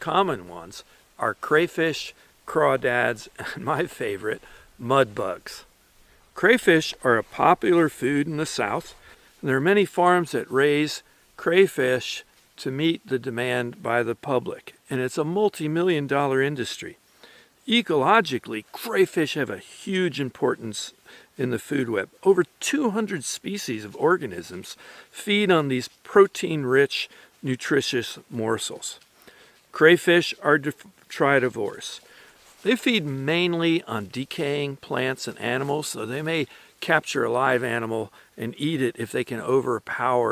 Common ones are crayfish, crawdads, and my favorite, mud bugs. Crayfish are a popular food in the South. And there are many farms that raise crayfish to meet the demand by the public, and it's a multi-million dollar industry. Ecologically, crayfish have a huge importance in the food web. Over 200 species of organisms feed on these protein-rich, nutritious morsels. Crayfish are detritivores. They feed mainly on decaying plants and animals, so they may capture a live animal and eat it if they can overpower